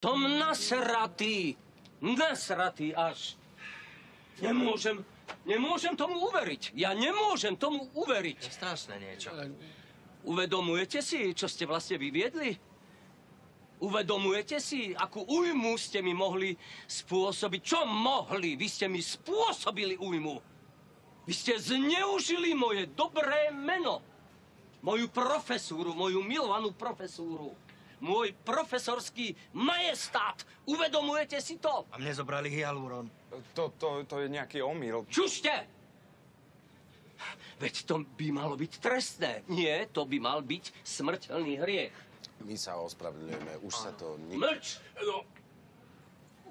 Tom nasratý, nasratý až. Nemôžem, nemôžem tomu uveriť. Ja nemôžem tomu uveriť. Je strašné niečo. Uvedomujete si, čo ste vlastne vyviedli? Uvedomujete si, akú újmu ste mi mohli spôsobiť? Čo mohli? Vy ste mi spôsobili újmu. Vy ste zneužili moje dobré meno. Moju profesúru, moju milovanú profesúru. Môj profesorský majestát. Uvedomujete si to? A mne zobrali hyaluron. To, to, to je nejaký omyl. Čušte! Veď to by malo byť trestné. Nie, to by mal byť smrteľný hriech. My sa ospravedlňujeme, už sa to... Ni- Mlč! No,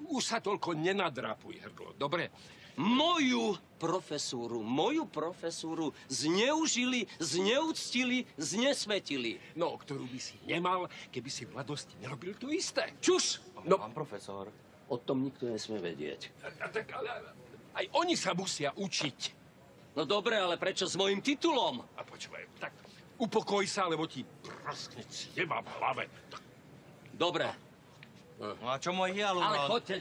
už sa toľko nenadrapuj, Hrdlo. Dobre? Moju profesúru, moju profesúru zneužili, zneúctili, znesvetili. No, ktorú by si nemal, keby si v mladosti nerobil to isté. Čuš! No, Pán profesor. O tom nikto nesmie vedieť. a, tak, ale, aj oni sa musia učiť. No dobre, ale prečo s mojim titulom? A počúvaj, tak upokoj sa, lebo ti praskne cieva v hlave. Tak, Dobre, No a čo môj ale hyaluron? choďte.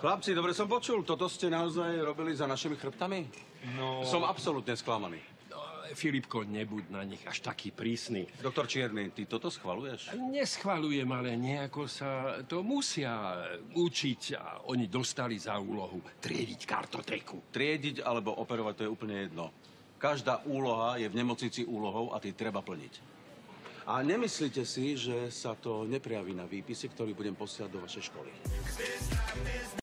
Chlapci, dobre som počul, toto ste naozaj robili za našimi chrbtami? no, Som absolútne sklamaný. no, Filipko, nebuď na nich až taký prísny. Doktor Čierny, ty toto schvaluješ? Neschvalujem, ale nejako sa to musia učiť a oni dostali za úlohu triediť kartotéku. Triediť alebo operovať, to je úplne jedno. Každá úloha je v nemocnici úlohou a ty treba plniť. A nemyslíte si, že sa to neprejaví na výpise, ktorý budem posielať do vašej školy.